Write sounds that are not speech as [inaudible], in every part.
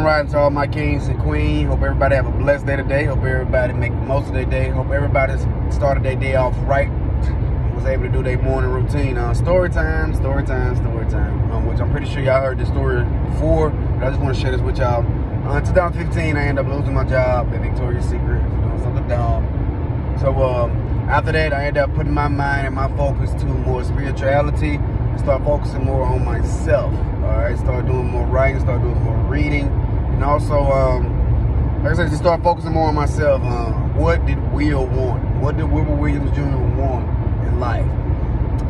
Grand to all my kings and queens. Hope everybody have a blessed day today. Hope everybody make the most of their day. Hope everybody started their day off right. Was able to do their morning routine. Uh, story time, story time, story time. Um, which I'm pretty sure y'all heard this story before, but I just want to share this with y'all. Uh, in 2015, I ended up losing my job at Victoria's Secret doing something dumb. So um, after that, I ended up putting my mind and my focus to more spirituality and start focusing more on myself. All right, start doing more writing, start doing more reading, and also, um, like I said, just start focusing more on myself. Uh, what did Will want? What did Wilbur Williams Jr. want in life?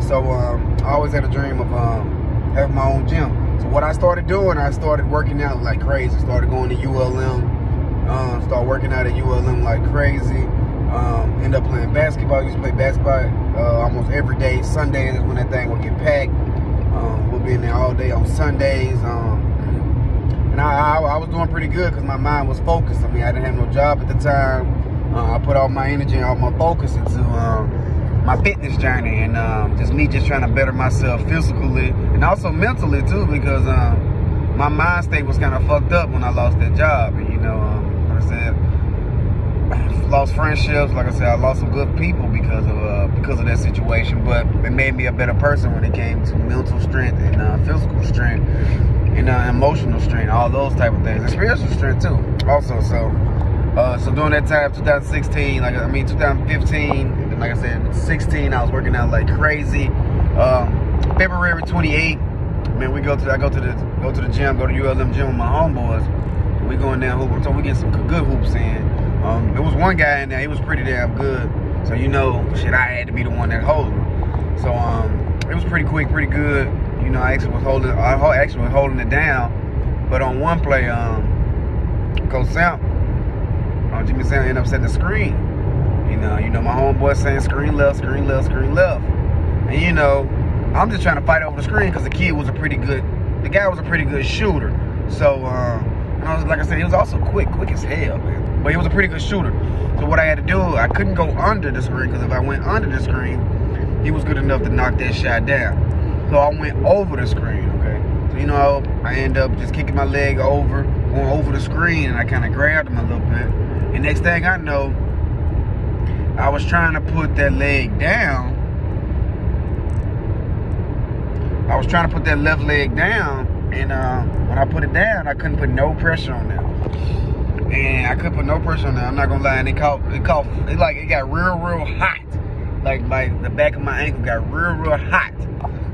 So um, I always had a dream of um, having my own gym. So what I started doing, I started working out like crazy. Started going to ULM. Um, start working out at ULM like crazy. Um, end up playing basketball. I used to play basketball uh, almost every day. Sundays is when that thing would get packed. Um, we'll be in there all day on Sundays. Um, and I, I, I, was doing pretty good because my mind was focused. I mean, I didn't have no job at the time. Uh, I put all my energy and all my focus into um, my fitness journey and um, just me just trying to better myself physically and also mentally too because um, my mind state was kind of fucked up when I lost that job. And you know, um, like I said, lost friendships. Like I said, I lost some good people because of uh, because of that situation. But it made me a better person when it came to mental strength and uh, physical strength and uh, emotional strength, all those type of things, and spiritual strength too. Also, so uh, so during that time, 2016, like I mean 2015, like I said, 16, I was working out like crazy. Um, February 28, man, we go to I go to the go to the gym, go to ULM gym with my homeboys. We going down hooping, so we get some good hoops in. Um, there was one guy in there, he was pretty damn good. So you know, shit, I had to be the one that hold him. So um, it was pretty quick, pretty good. You know, I actually was holding, I actually was holding it down. But on one play, um, Coach Sam, uh, Jimmy Sam ended up setting the screen. You know, you know, my homeboy saying screen left, screen left, screen left. And you know, I'm just trying to fight over the screen because the kid was a pretty good, the guy was a pretty good shooter. So, um, and I was like I said, he was also quick, quick as hell, man but he was a pretty good shooter. So what I had to do, I couldn't go under the screen because if I went under the screen, he was good enough to knock that shot down. So I went over the screen, okay? So you know, I end up just kicking my leg over, going over the screen, and I kind of grabbed him a little bit. And next thing I know, I was trying to put that leg down. I was trying to put that left leg down, and uh, when I put it down, I couldn't put no pressure on that and I couldn't put no pressure on that. I'm not gonna lie, and it caught, it caught, it like it got real, real hot. Like my the back of my ankle got real, real hot.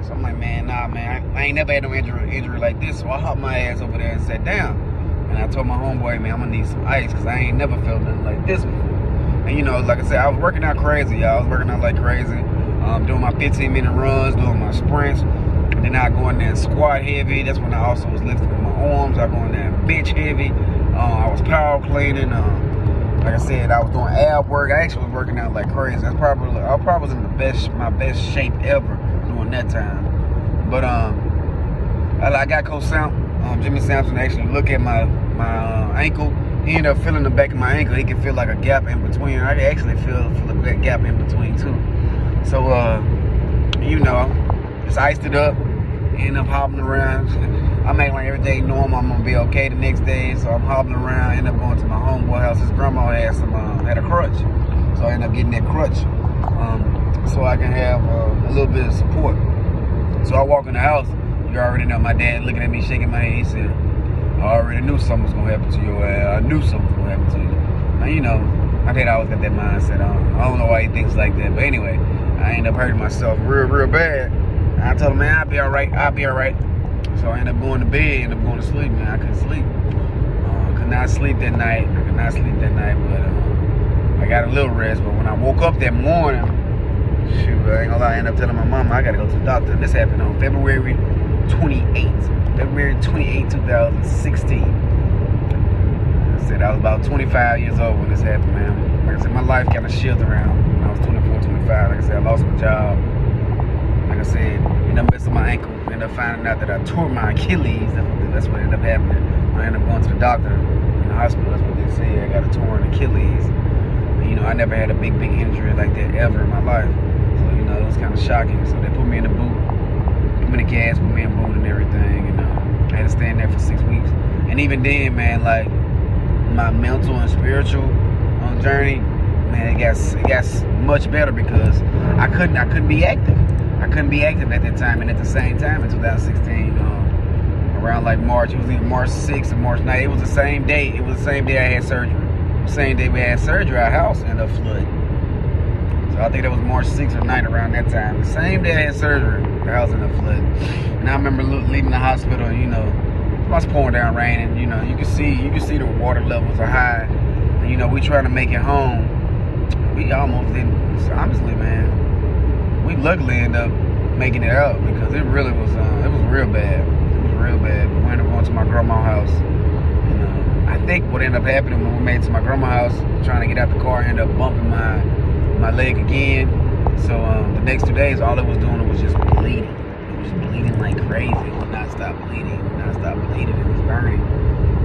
So I'm like, man, nah, man, I, I ain't never had no injury, injury like this. So I hopped my ass over there and sat down. And I told my homeboy, man, I'm gonna need some ice because I ain't never felt nothing like this before. And you know, like I said, I was working out crazy, y'all. I was working out like crazy. Um, doing my 15 minute runs, doing my sprints. And then I go in there and squat heavy. That's when I also was lifting with my arms. I go in there and bench heavy. Uh, I was power cleaning. Uh, like I said, I was doing ab work. I actually was working out like crazy. That's probably I probably was in the best my best shape ever that time. But um, I, I got Coach Sam, um, Jimmy Sampson actually look at my my uh, ankle. He ended up feeling the back of my ankle. He could feel like a gap in between. I actually feel feel a gap in between too. So uh, you know, just iced it up. End up hopping around. I'm acting like everything normal. I'm gonna be okay the next day. So I'm hobbling around. End up going to my homeboy house. His grandma had some uh, had a crutch, so I end up getting that crutch um, so I can have uh, a little bit of support. So I walk in the house. You already know my dad looking at me, shaking my head. He said, "I already knew something was gonna happen to you. I knew something was gonna happen to you." Now you know, my dad always got that mindset. I don't, I don't know why he thinks like that, but anyway, I end up hurting myself real, real bad. And I told him, "Man, I'll be all right. I'll be all right." So I ended up going to bed, ended up going to sleep, man. I couldn't sleep. Uh, could not sleep that night. I could not sleep that night, but uh, I got a little rest. But when I woke up that morning, shoot, I ain't gonna lie, I ended up telling my mom I gotta go to the doctor. This happened on February 28th. February 28, 2016. I said I was about 25 years old when this happened, man. Like I said, my life kind of shifted around when I was 24, 25. Like I said, I lost my job. Like I said, ended up messing my ankle. Ended up finding out that I tore my [laughs] Achilles. That's what ended up happening. I ended up going to the doctor in the hospital. That's what they say. I got a torn Achilles. You know, I never had a big, big injury like that ever in my life. So, you know, it was kind of shocking. So they put me in the boot, put me in the gas, put me in boot and everything. And uh, I had to stand there for six weeks. And even then, man, like my mental and spiritual um, journey, man, it got it got much better because I couldn't I couldn't be active. I couldn't be active at that time, and at the same time in 2016, um, around like March, it was either March 6th or March 9th. It was the same day. It was the same day I had surgery. Same day we had surgery, our house ended up flooding. I think that was March 6th or 9th around that time. The same day I had surgery, I was in up flooding. And I remember leaving the hospital, you know, it was pouring down rain, and you know, you can see you can see the water levels are high. And you know, we trying to make it home. We almost didn't. Honestly, man, we luckily end up making it out because it really was. Uh, it was real bad. It was real bad. We ended up going to my grandma's house. And, uh, I think what ended up happening when we made it to my grandma's house, trying to get out the car, ended up bumping my leg again. So um, the next two days, all it was doing was just bleeding. It was bleeding like crazy. It would not stop bleeding. It would not stop bleeding. It was burning.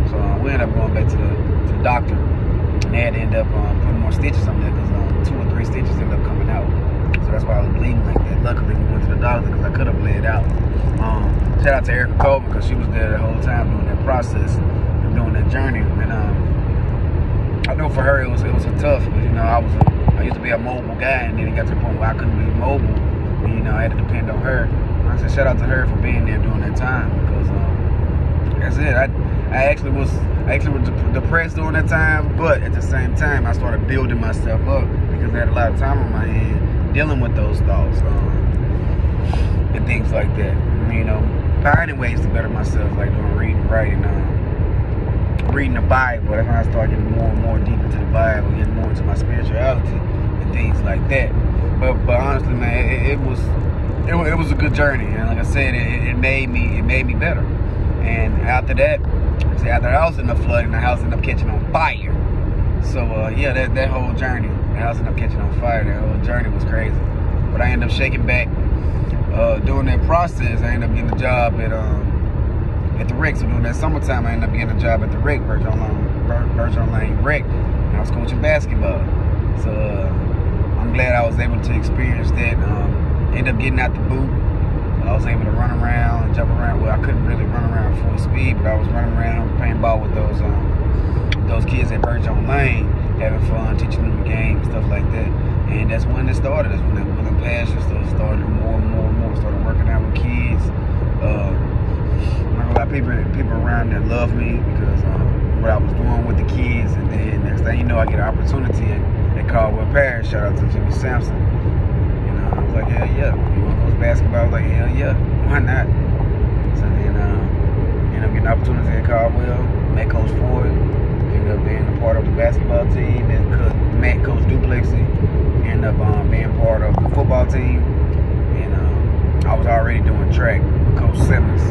So uh, we ended up going back to the to the doctor, and they had to end up um, putting more stitches on there because um, two or three stitches ended up coming out. So that's why I was bleeding like that. Luckily, we went to the doctor because I could have bled out. Um, shout out to Erica Coleman because she was there the whole time doing that process and doing that journey. And um, I know for her it was it was a tough because you know I was a, I used to be a mobile guy, and then it got to the point where I couldn't be mobile. And, you know, I had to depend on her. And I said, shout out to her for being there during that time because um, that's it. I, I actually was I actually was depressed during that time, but at the same time, I started building myself up because I had a lot of time on my hand dealing with those thoughts um, and things like that. You know, finding ways to better myself, like doing reading, writing, um, reading the Bible. That's when I started getting more and more deep into the Bible, getting more into my spirituality and things like that. But but honestly, man, it, it was it, it, was a good journey, and like I said, it, it made me it made me better. And after that, see, after the house ended up flooding, the house ended up catching on fire. So uh, yeah, that that whole journey, the house ended up catching on fire. That whole journey was crazy. But I ended up shaking back. Uh, doing that process, I ended up getting a job at um, at the Rec. So during that summertime, I ended up getting a job at the Rec, Virgin Lane, Virgin Lane Rec, and I was coaching basketball. So uh, I'm glad I was able to experience that. Um, end up getting out the boot. I was able to run around and jump around. Well, I couldn't really run around full speed, but I was running around playing ball with those um, those kids at Virgin Lane, having fun, teaching them the game stuff like that. And that's when it started. That's when that passion started more and more and more. Started working out with kids. Uh, people people around that love me because um, what I was doing with the kids, and then next thing you know, I get an opportunity at, at Caldwell Parish. Shout out to Jimmy Sampson. You know, I was like, hell yeah, you want coach basketball? I was like, hell yeah, why not? So then, um, ended up getting an opportunity at Caldwell. Met Coach Ford. Ended up being a part of the basketball team. And met Coach Duplexy. Ended up um, being part of the football team. And um, I was already doing track with Coach Simmons.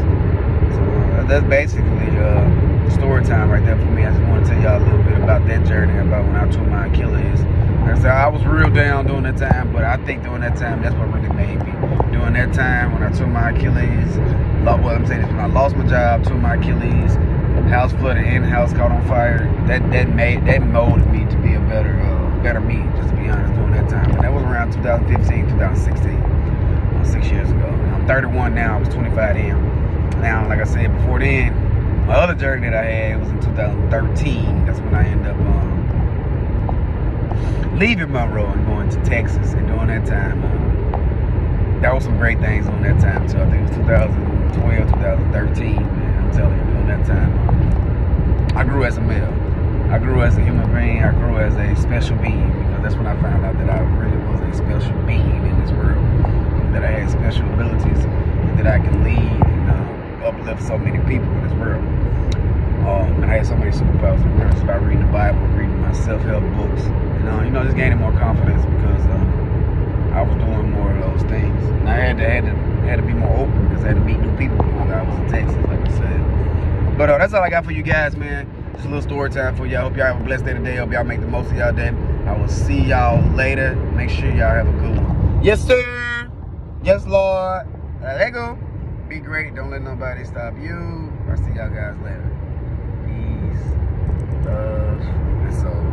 So uh, that's basically uh, story time right there for me. I just want to tell y'all a little bit about that journey, about when I tore my Achilles. Like I said, I was real down during that time, but I think during that time, that's what really made me. During that time, when I tore my Achilles, what I'm saying is when I lost my job, tore my Achilles, house flooded and house caught on fire, that that made that molded me to be a better uh, better me, just to be honest, during that time. And that was around 2015, 2016, uh, six years ago. I'm 31 now, I was 25 then. Now, like I said before then, my other journey that I had was in 2013. That's when I ended up um, leaving Monroe and going to Texas. And during that time, um, there was some great things on that time too. I think it was 2012, 2013. Man, I'm telling you, during that time, um, I grew as a male. I grew as a human being. I grew as a special being because that's when I found out that I really was a special being in this world. That I had special abilities and that I can lead uplift so many people in this world. Um, and I had so many superpowers. I learned about reading the Bible, reading my self-help books, and uh, you know, just gaining more confidence because um, I was doing more of those things. And I had to had to had to be more open because I had to meet new people when I was in Texas, like I said. But uh, that's all I got for you guys, man. Just a little story time for y'all. Hope y'all have a blessed day today. Hope y'all make the most of y'all day. I will see y'all later. Make sure y'all have a good one. Yes, sir. Yes, Lord. There you go. Be great. Don't let nobody stop you. I'll see y'all guys later. Peace. Love. And so.